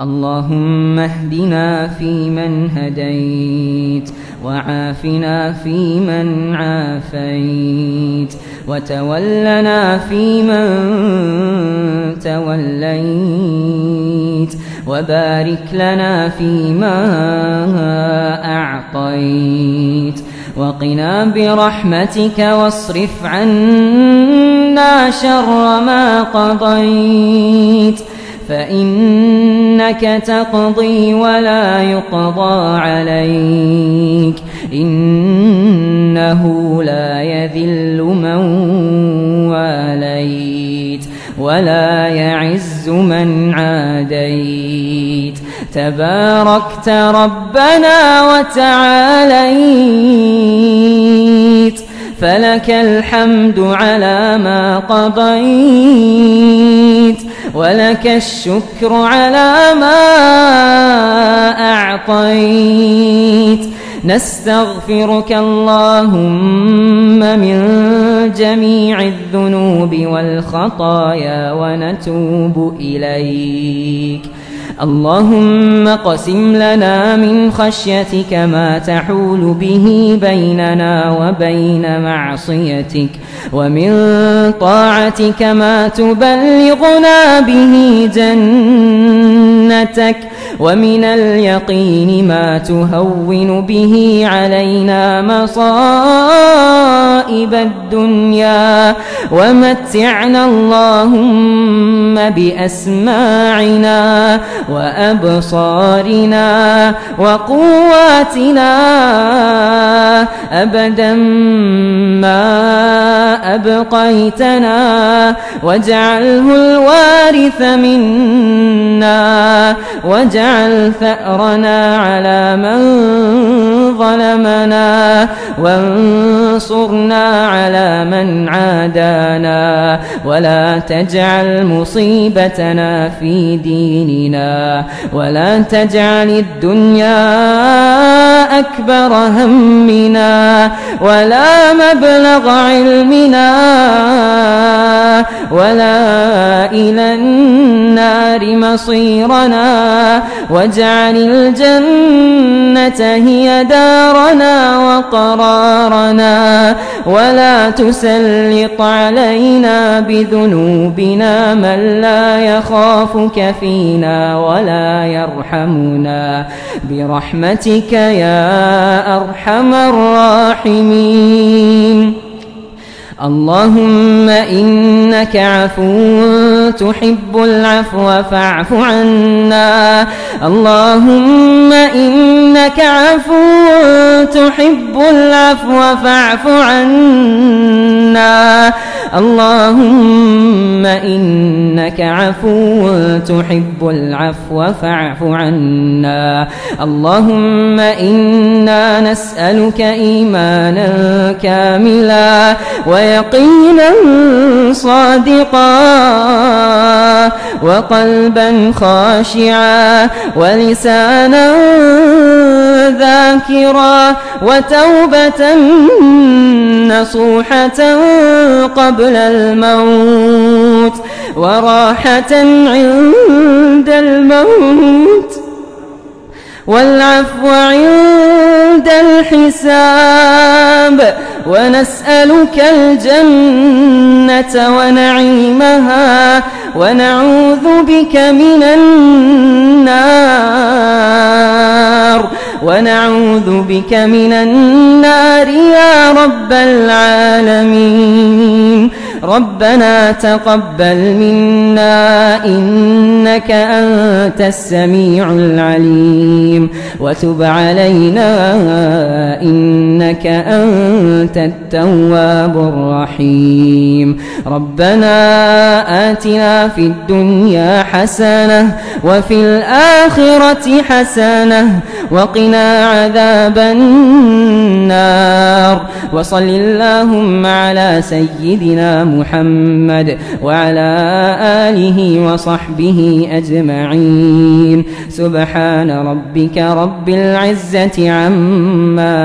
اللهم اهدنا فيمن هديت وعافنا فيمن عافيت وتولنا فيمن توليت وبارك لنا فيما أعطيت وقنا برحمتك واصرف عنا شر ما قضيت فإنك تقضي ولا يقضى عليك إنه لا يذل من واليت ولا يعز من عاديت تباركت ربنا وتعاليت فلك الحمد على ما قضيت ولك الشكر على ما أعطيت. نستغفرك اللهم من جميع الذنوب والخطايا ونتوب إليك. اللهم قسم لنا من خشيتك ما تحول به بيننا وبين معصيتك ومن طاعتك ما تبلغنا به جنتك ومن اليقين ما تهون به علينا مصائب الدنيا ومتعنا اللهم بأسماعنا وأبصارنا وقواتنا أبدا ما أبقيتنا واجعله الوارث منا واجعل ثأرنا على من ظلمنا وانصرنا على من عادانا ولا تجعل مصيبتنا في ديننا ولا تجعل الدنيا أكبر همنا ولا مبلغ علمنا ولا إلى النار مصيرنا واجعل الجنة هي دارنا وقرارنا ولا تسلط علينا بذنوبنا من لا يخافك فينا ولا يرحمنا برحمتك يا أرحم الراحمين اللهم إنك عفو تحب العفو فاعف عنا. اللهم إنك عفو تحب العفو فاعف عنا. اللهم إنك عفو تحب العفو فاعف عنا. اللهم إنا نسألك إيمانا كاملا ويقينا صادقا وقلبا خاشعا ولسانا ذاكرا وتوبة نصوحة قبل الموت وراحة عند الموت والعفو عند الحساب ونسألك الجنة ونعيمها ونعوذ بك من النار ونعوذ بك من النار يا رب العالمين. ربنا تقبل منا إنك أنت السميع العليم. وتب علينا إنك أنت التواب الرحيم. ربنا آتنا في الدنيا حسنة وفي الآخرة حسنة وقنا عذاب النار. وصل اللهم على سيدنا محمد وعلى آله وصحبه أجمعين. سبحان ربك رب العزة